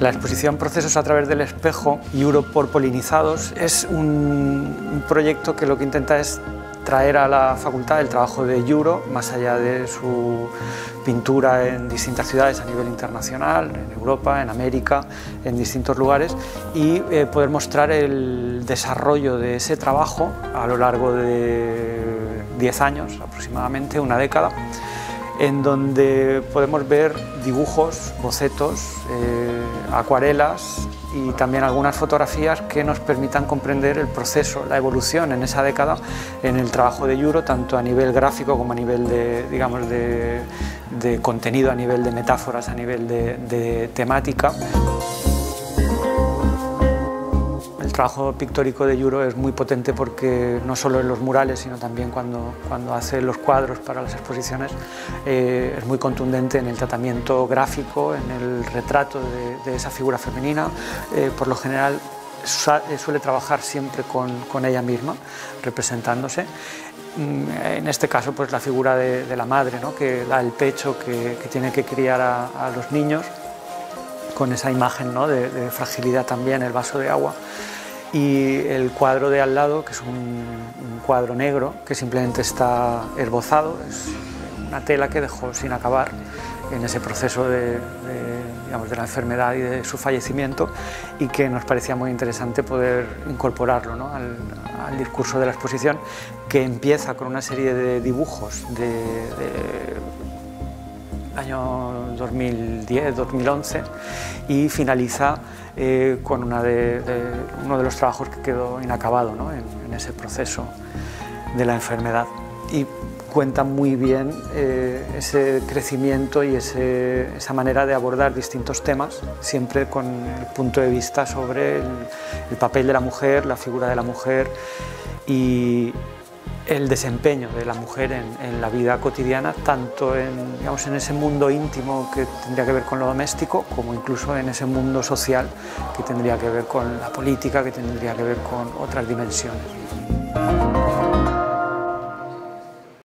La exposición Procesos a través del espejo y por polinizados es un, proyecto que lo que intenta es traer a la facultad el trabajo de Yuro, más allá de su pintura en distintas ciudades a nivel internacional, en Europa, en América, en distintos lugares, y eh, poder mostrar el desarrollo de ese trabajo a lo largo de 10 años aproximadamente, una década, en donde podemos ver dibujos, bocetos, eh, acuarelas y también algunas fotografías que nos permitan comprender el proceso, la evolución en esa década en el trabajo de Yuro, tanto a nivel gráfico como a nivel de, digamos, de, contenido, a nivel de metáforas, a nivel de temática. Trabajo pictórico de Yuro es muy potente porque no solo en los murales, sino también cuando, cuando hace los cuadros para las exposiciones, eh, es muy contundente en el tratamiento gráfico, en el retrato de, esa figura femenina. Eh, por lo general eh, suele trabajar siempre con, ella misma, representándose. Mm, en este caso, pues la figura de, la madre, ¿no? que da el pecho, que, tiene que criar a, los niños con esa imagen ¿no? de, fragilidad también, el vaso de agua y el cuadro de al lado, que es un, cuadro negro, que simplemente está esbozado, es una tela que dejó sin acabar en ese proceso de, digamos, de la enfermedad y de su fallecimiento y que nos parecía muy interesante poder incorporarlo ¿no? al, al, discurso de la exposición que empieza con una serie de dibujos de, año 2010-2011 y finaliza eh, con una de, uno de los trabajos que quedó inacabado ¿no? en, ese proceso de la enfermedad. Y cuenta muy bien eh, ese crecimiento y ese, esa manera de abordar distintos temas, siempre con el punto de vista sobre el, el papel de la mujer, la figura de la mujer y, el desempeño de la mujer en, la vida cotidiana, tanto en, digamos, en ese mundo íntimo que tendría que ver con lo doméstico, como incluso en ese mundo social que tendría que ver con la política, que tendría que ver con otras dimensiones.